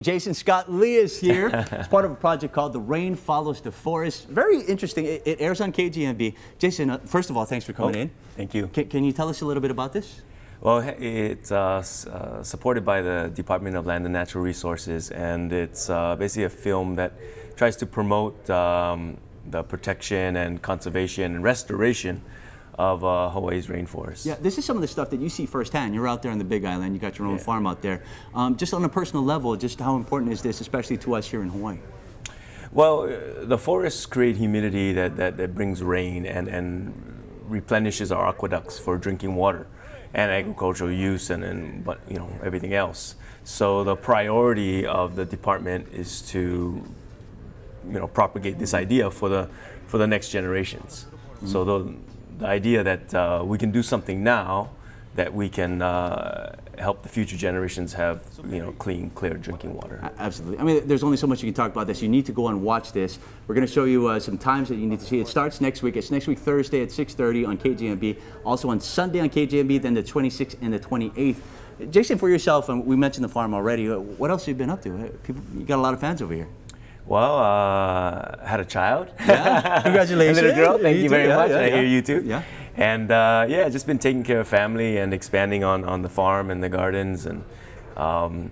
Jason Scott Lee is here. It's part of a project called The Rain Follows the Forest. Very interesting. It, it airs on KGMB. Jason, uh, first of all, thanks for coming Oh, in. Thank you. Can, can you tell us a little bit about this? Well, it's uh, uh, supported by the Department of Land and Natural Resources, and it's uh, basically a film that tries to promote um, the protection and conservation and restoration of uh, Hawaii's rainforest. Yeah, this is some of the stuff that you see firsthand. You're out there on the Big Island. You got your own Yeah. farm out there. Um, just on a personal level, just how important is this, especially to us here in Hawaii? Well, uh, the forests create humidity that, that, that brings rain and, and replenishes our aqueducts for drinking water and agricultural use and, and but, you know, everything else. So the priority of the department is to you know, propagate this idea for the, for the next generations. So the, the idea that uh, we can do something now that we can uh, help the future generations have you know, clean, clear drinking water. Absolutely. I mean, there's only so much you can talk about this. You need to go and watch this. We're going to show you uh, some times that you need to see. It starts next week. It's next week Thursday at 6:30 on KGMB. Also on Sunday on KGMB. Then the 26th and the 28th. Jason, for yourself, and we mentioned the farm already. What else have you been up to? People, you got a lot of fans over here. Well, uh, had a child. Yeah. Congratulations. a little girl. Thank You you, very Yeah, much. yeah, I yeah. hear you too. Yeah. And uh, yeah, just been taking care of family and expanding on, on the farm and the gardens and um,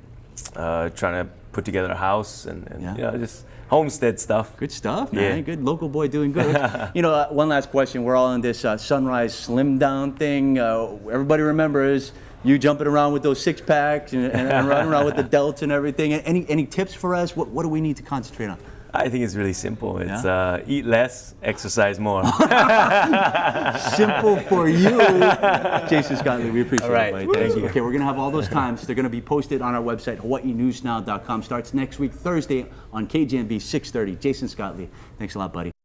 uh, trying to put together a house and, and Yeah. you know, just homestead stuff. Good stuff, Yeah. man. Good local boy doing good. you know, uh, one last question. We're all in this uh, sunrise slim down thing. Uh, everybody remembers you jumping around with those six packs and, and, and running around with the delts and everything. Any any tips for us? What what do we need to concentrate on? I think it's really simple. It's Yeah? uh, eat less, exercise more. Simple for you, Jason Scott Lee. We appreciate All right. it. buddy. Thank you. Okay, we're gonna have all those times. They're gonna be posted on our website, HawaiiNewsNow.com. Starts next week, Thursday, on KGMB 6:30. Jason Scott Lee. Thanks a lot, buddy.